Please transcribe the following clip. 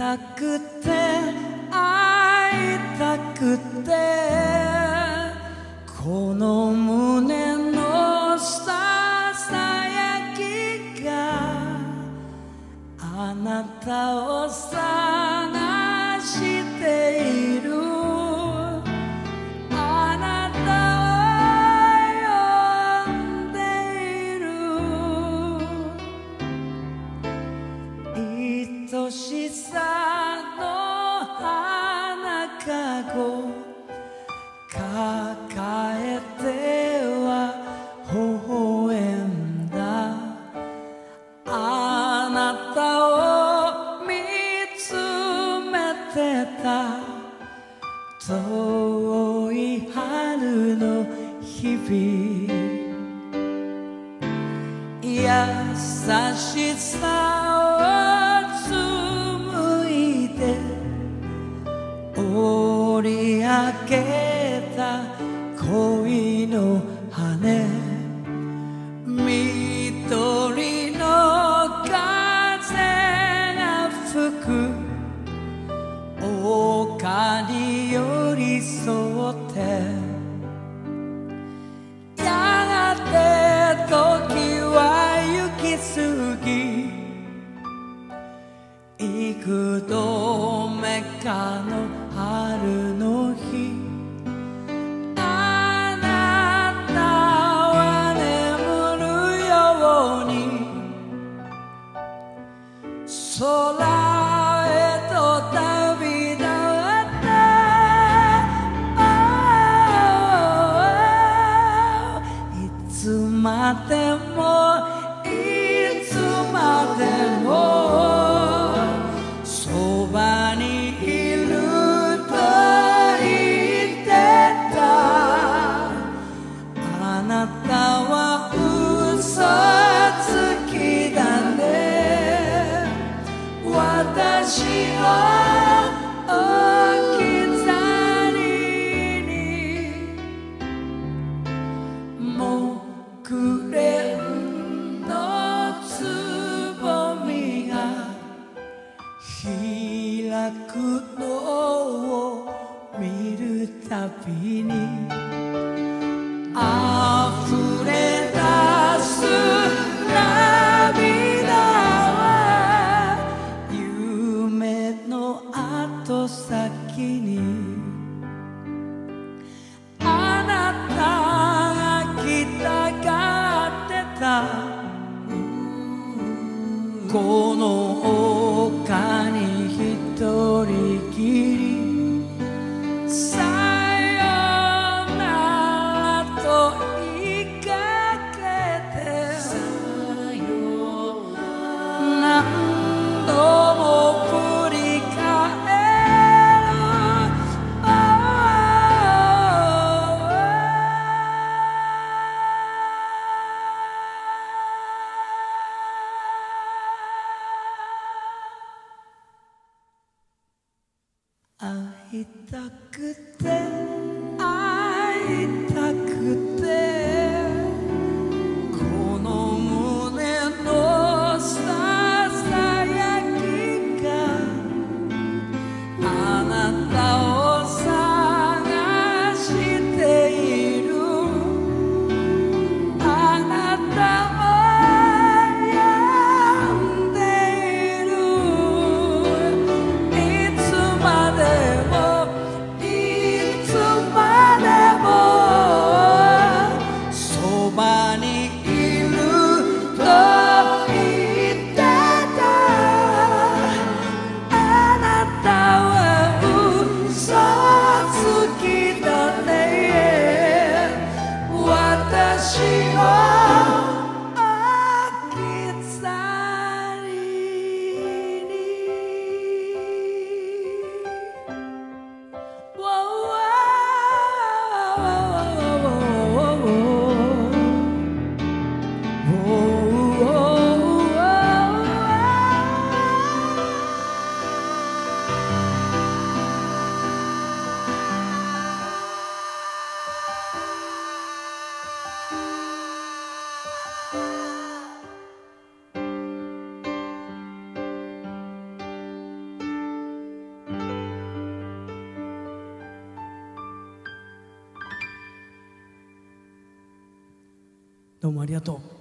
たくて会いたくてこの胸のささやきがあなたを探している。あなたを呼んでいる。愛しさ遠い春の日々。優しさ寄添ってやがて時は行き過ぎ幾度目かの春でもいつまでもそばにいると言ってた。あなたは嘘つきだね。私を開くのを見るたびに溢れ出す涙は夢の後先にあなたが来たがってた。この adquire. 会いたくて会いたくて。どうもありがとう。